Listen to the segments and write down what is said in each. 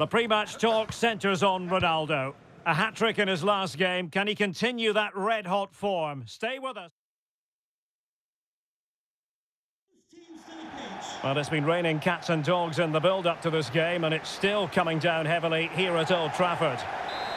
The pre-match talk centres on Ronaldo. A hat-trick in his last game. Can he continue that red-hot form? Stay with us. Well, it's been raining cats and dogs in the build-up to this game, and it's still coming down heavily here at Old Trafford.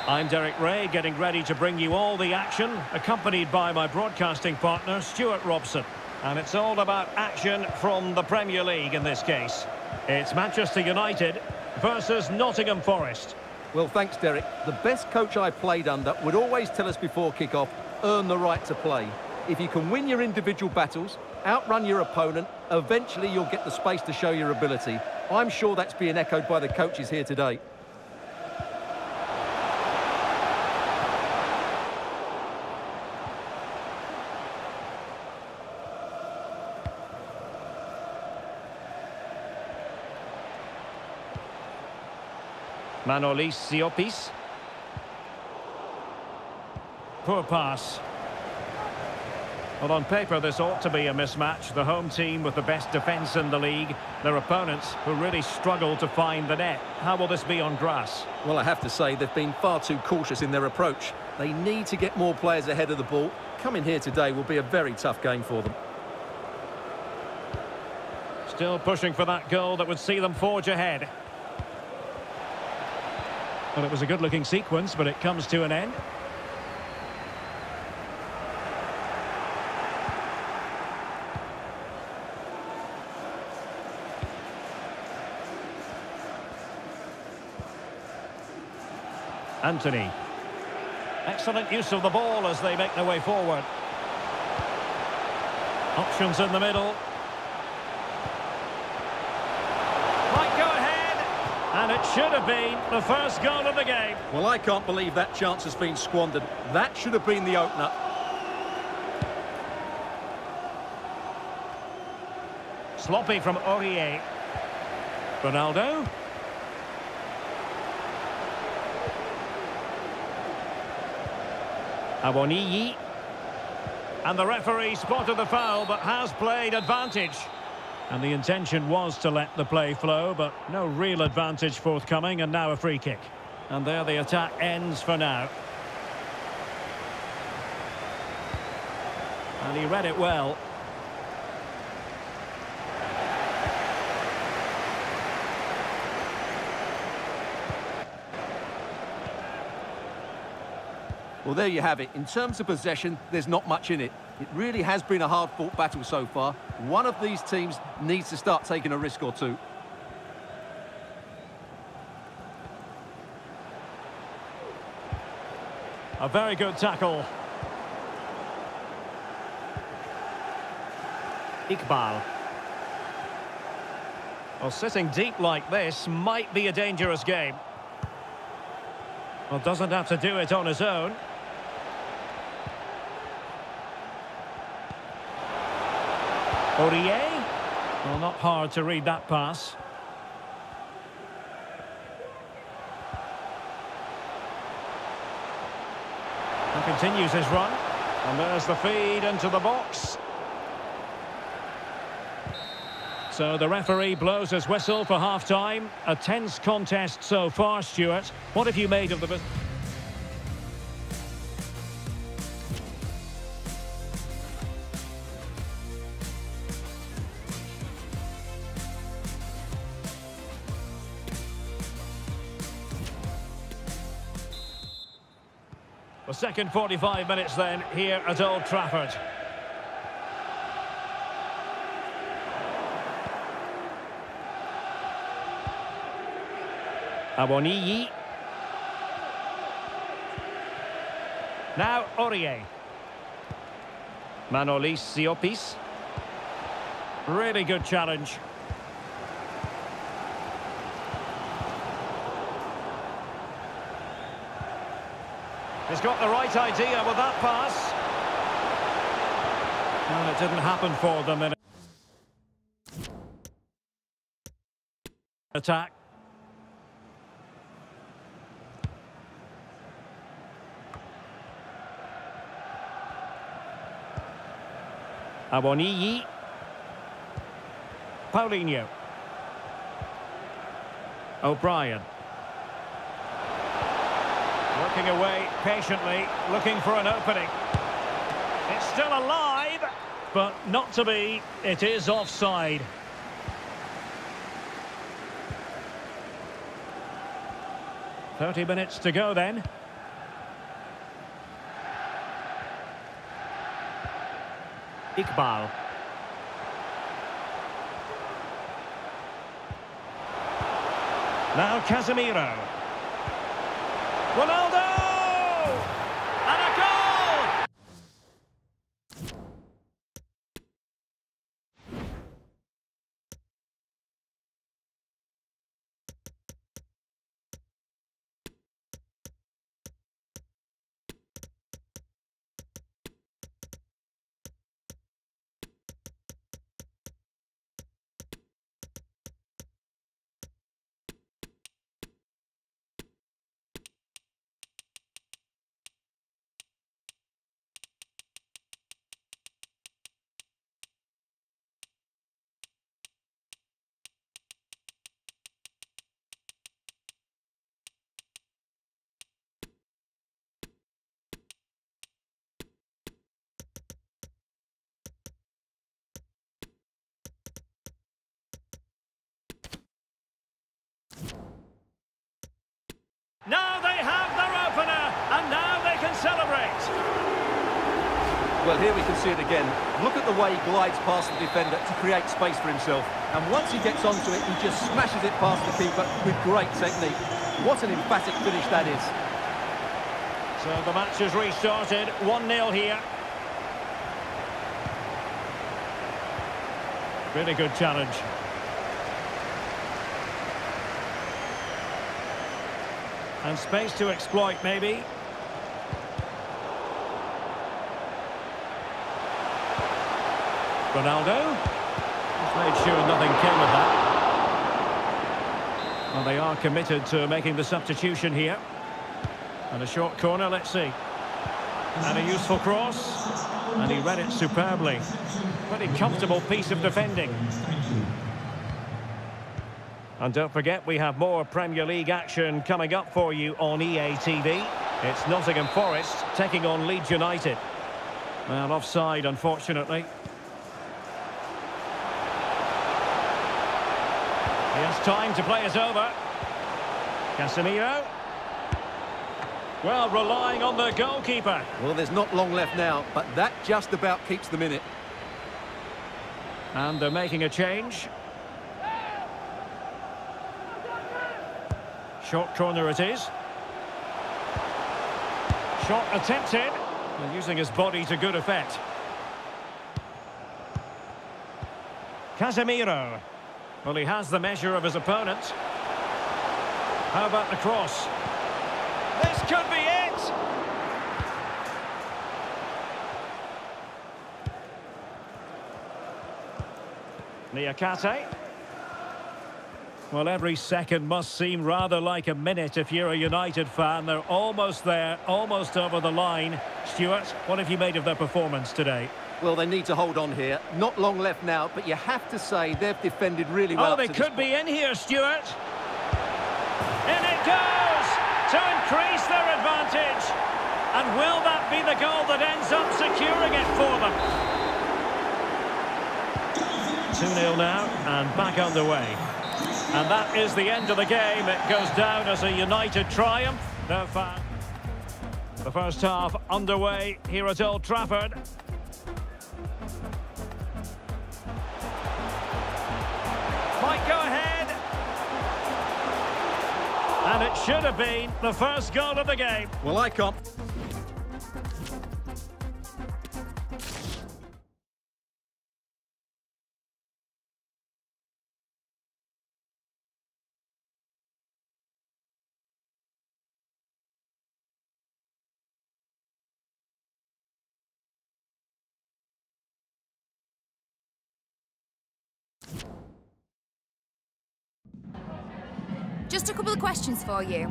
I'm Derek Ray, getting ready to bring you all the action, accompanied by my broadcasting partner, Stewart Robson. And it's all about action from the Premier League in this case. It's Manchester United versus Nottingham Forest. Well, thanks, Derek. The best coach I played under would always tell us before kick-off, earn the right to play. If you can win your individual battles, outrun your opponent, eventually you'll get the space to show your ability. I'm sure that's being echoed by the coaches here today. Manolis Siopis. Poor pass. Well, on paper, this ought to be a mismatch. The home team with the best defence in the league. Their opponents who really struggle to find the net. How will this be on grass? Well, I have to say, they've been far too cautious in their approach. They need to get more players ahead of the ball. Coming here today will be a very tough game for them. Still pushing for that goal that would see them forge ahead. Well, it was a good-looking sequence, but it comes to an end. Antony. Excellent use of the ball as they make their way forward. Options in the middle. And it should have been the first goal of the game. Well, I can't believe that chance has been squandered. That should have been the opener. Sloppy from Aurier. Ronaldo. Awoniyi. And the referee spotted the foul, but has played advantage. And the intention was to let the play flow, but no real advantage forthcoming, and now a free kick. And there the attack ends for now. And he read it well. Well, there you have it. In terms of possession, there's not much in it. It really has been a hard-fought battle so far. One of these teams needs to start taking a risk or two. A very good tackle. Iqbal. Well, sitting deep like this might be a dangerous game. Well, doesn't have to do it on his own. Aurier. Well, not hard to read that pass. He continues his run. And there's the feed into the box. So the referee blows his whistle for half-time. A tense contest so far, Stewart. What have you made of the... The second 45 minutes then here at Old Trafford. Awoniyi. Now Aurier. Manolis Siopis. Really good challenge. He's got the right idea with that pass. And it didn't happen for them in attack. Awoniyi. Paulinho. O'Brien. Working away patiently, looking for an opening. It's still alive, but not to be. It is offside. Thirty minutes to go then. Iqbal. Now Casemiro. Ronaldo! Celebrate. Well, here we can see it again. Look at the way he glides past the defender to create space for himself. And once he gets onto it, he just smashes it past the keeper with great technique. What an emphatic finish that is. So the match has restarted, 1-0 here. Really good challenge. And space to exploit, maybe. Ronaldo. He's made sure nothing came of that. Well, they are committed to making the substitution here. And a short corner, let's see. And a useful cross. And he read it superbly. Pretty comfortable piece of defending. And don't forget, we have more Premier League action coming up for you on EA TV. It's Nottingham Forest taking on Leeds United. Well, offside, unfortunately. Has time to play it over. Casemiro. Well, relying on the goalkeeper. Well, there's not long left now, but that just about keeps them in it. And they're making a change. Short corner it is. Shot attempted. And using his body to good effect. Casemiro. Well, he has the measure of his opponent. How about the cross? This could be it! Niakhaté. Well, every second must seem rather like a minute if you're a United fan. They're almost there, almost over the line. Stewart, what have you made of their performance today? Well, they need to hold on here. Not long left now, but you have to say they've defended really well. Oh, they could be in here, Stewart. In it goes to increase their advantage. And will that be the goal that ends up securing it for them? 2-0 now, and back underway. And that is the end of the game. It goes down as a United triumph. The first half underway here at Old Trafford. And it should have been the first goal of the game. Well, I can't... Just a couple of questions for you.